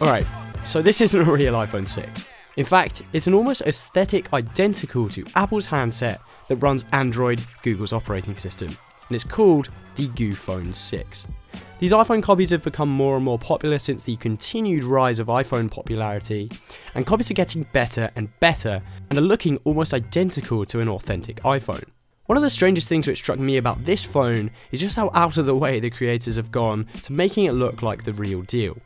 Alright, so this isn't a real iPhone 6. In fact, it's an almost aesthetic identical to Apple's handset that runs Android, Google's operating system, and it's called the GooPhone 6. These iPhone copies have become more and more popular since the continued rise of iPhone popularity, and copies are getting better and better and are looking almost identical to an authentic iPhone. One of the strangest things which struck me about this phone is just how out of the way the creators have gone to making it look like the real deal.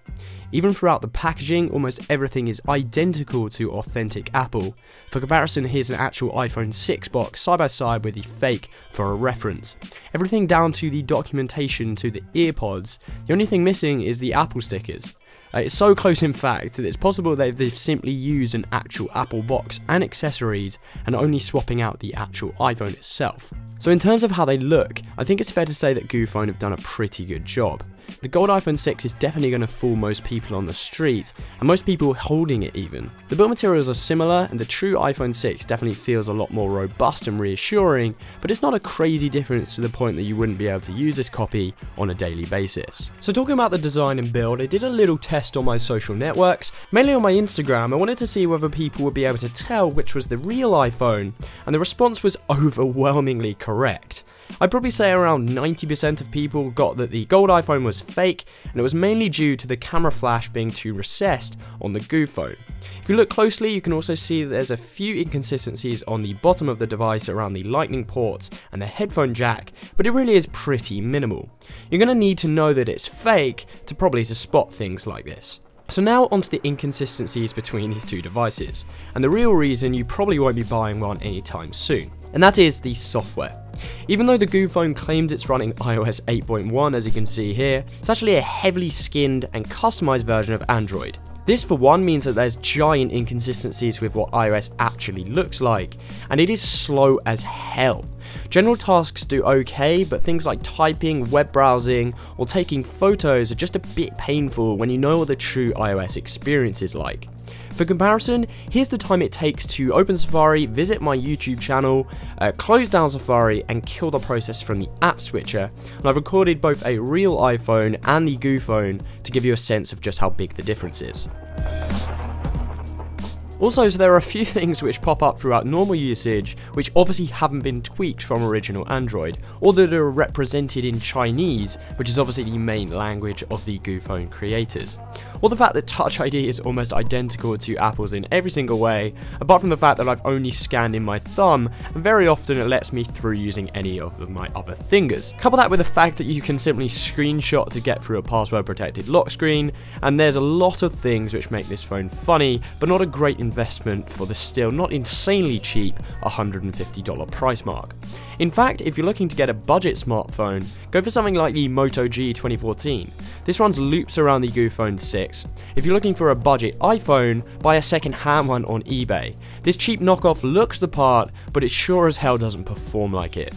Even throughout the packaging, almost everything is identical to authentic Apple. For comparison, here's an actual iPhone 6 box side by side with the fake for a reference. Everything down to the documentation to the earpods, the only thing missing is the Apple stickers. Uh, it's so close in fact that it's possible that they've simply used an actual Apple box and accessories and only swapping out the actual iPhone itself. So in terms of how they look, I think it's fair to say that GooPhone have done a pretty good job. The gold iPhone 6 is definitely going to fool most people on the street, and most people holding it even. The build materials are similar, and the true iPhone 6 definitely feels a lot more robust and reassuring, but it's not a crazy difference to the point that you wouldn't be able to use this copy on a daily basis. So talking about the design and build, I did a little test on my social networks, mainly on my Instagram, I wanted to see whether people would be able to tell which was the real iPhone, and the response was overwhelmingly correct. I'd probably say around 90% of people got that the gold iPhone was fake, and it was mainly due to the camera flash being too recessed on the GooPhone. If you look closely, you can also see that there's a few inconsistencies on the bottom of the device around the lightning ports and the headphone jack, but it really is pretty minimal. You're going to need to know that it's fake to probably to spot things like this. So now onto the inconsistencies between these two devices, and the real reason you probably won't be buying one anytime soon, and that is the software. Even though the GooPhone claims it's running iOS 8.1 as you can see here, it's actually a heavily skinned and customized version of Android. This for one means that there's giant inconsistencies with what iOS actually looks like, and it is slow as hell. General tasks do okay, but things like typing, web browsing, or taking photos are just a bit painful when you know what the true iOS experience is like. For comparison, here's the time it takes to open Safari, visit my YouTube channel, uh, close down Safari, and kill the process from the app switcher. And I've recorded both a real iPhone and the GooPhone to give you a sense of just how big the difference is. Also, so there are a few things which pop up throughout normal usage which obviously haven't been tweaked from original Android, or that are represented in Chinese, which is obviously the main language of the GooPhone creators. Or the fact that Touch ID is almost identical to Apple's in every single way, apart from the fact that I've only scanned in my thumb, and very often it lets me through using any of my other fingers. Couple that with the fact that you can simply screenshot to get through a password protected lock screen, and there's a lot of things which make this phone funny, but not a great investment for the still not insanely cheap $150 price mark. In fact, if you're looking to get a budget smartphone, go for something like the Moto G 2014. This runs loops around the GooPhone 6. If you're looking for a budget iPhone, buy a second hand one on eBay. This cheap knockoff looks the part, but it sure as hell doesn't perform like it.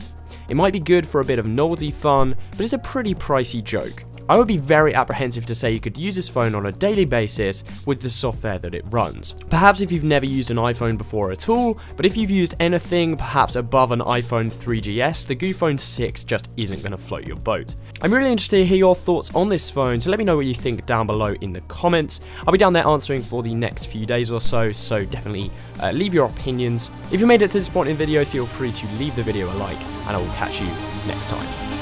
It might be good for a bit of novelty fun, but it's a pretty pricey joke. I would be very apprehensive to say you could use this phone on a daily basis with the software that it runs. Perhaps if you've never used an iPhone before at all, but if you've used anything perhaps above an iPhone 3GS, the GooPhone 6 just isn't going to float your boat. I'm really interested to hear your thoughts on this phone, so let me know what you think down below in the comments. I'll be down there answering for the next few days or so, so definitely uh, leave your opinions. If you made it to this point in the video, feel free to leave the video a like, and I will catch you next time.